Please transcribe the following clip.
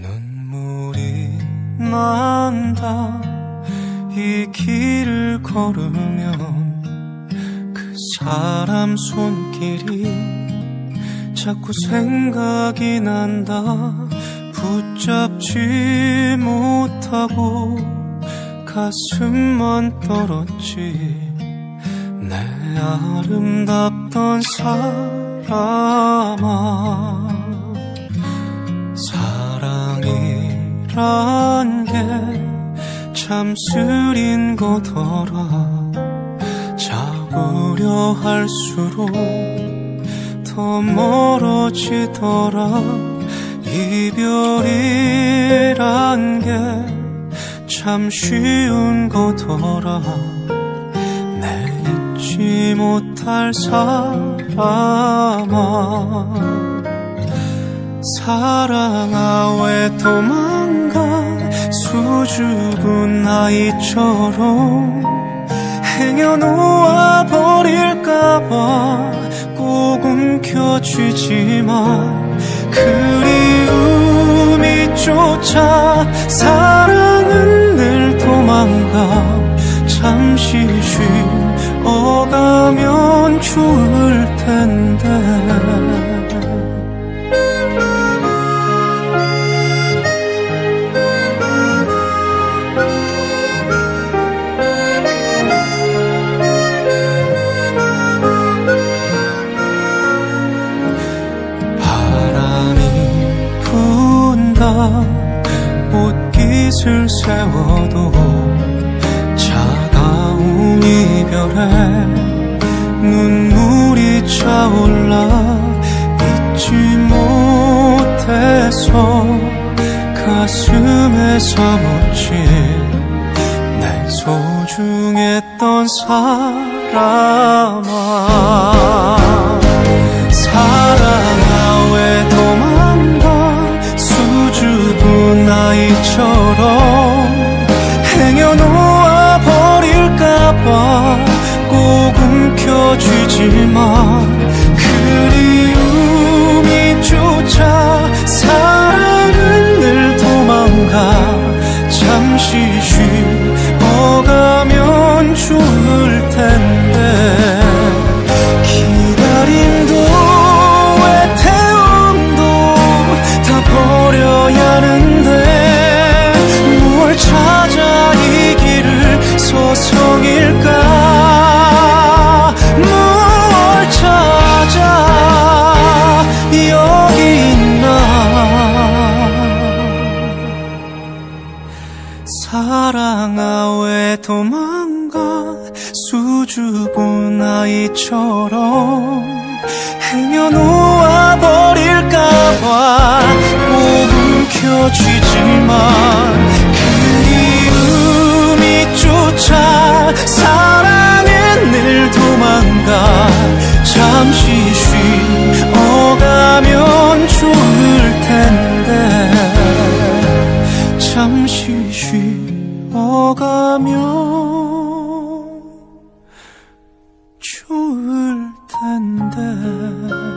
눈물이 난다. 이 길을 걸으면 그 사람 손길이 자꾸 생각이 난다. 붙잡지 못하고 가슴만 떨었지. 내 아름답던 사람아 사랑이란 게참 쓰린 거더라. 잡으려 할수록 더 멀어지더라. 이별이란 게 참 쉬운 거더라. 내 잊지 못할 사람아 사랑아 왜 도망가? 수줍은 아이처럼 행여놓아 버릴까봐 꼭 움켜쥐지만 그리움이 쫓아 사랑은 늘 도망가. 잠시 쉬어가면 좋을 텐데 옷깃을 세워도 차가운 이별에 눈물이 차올라 잊지 못해서 가슴에 사무친 내 소중했던 사람아 움켜쥐지만 사랑아 왜 도망가 수줍은 아이처럼 행여 놓아 버릴까봐 꼭 움켜쥐지만 그리움이 쫓아 사랑은 늘 도망가 잠시 쉬어가면 잠시 쉬어가면 좋을 텐데.